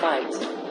Fight.